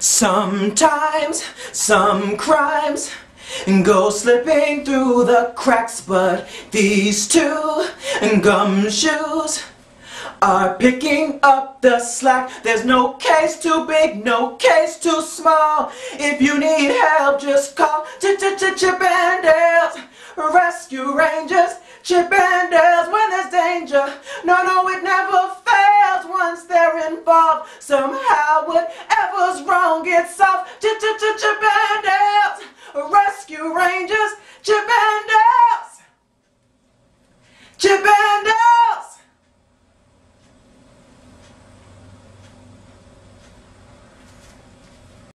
Sometimes some crimes go slipping through the cracks, but these two gumshoes are picking up the slack. There's no case too big, no case too small. If you need help, just call Chip 'n Dale Rescue Rangers. Chip 'n Dale when there's danger. No, no, it never fails once they're involved. Somehow, it's off j j j Rescue Rangers, Japanese Japan.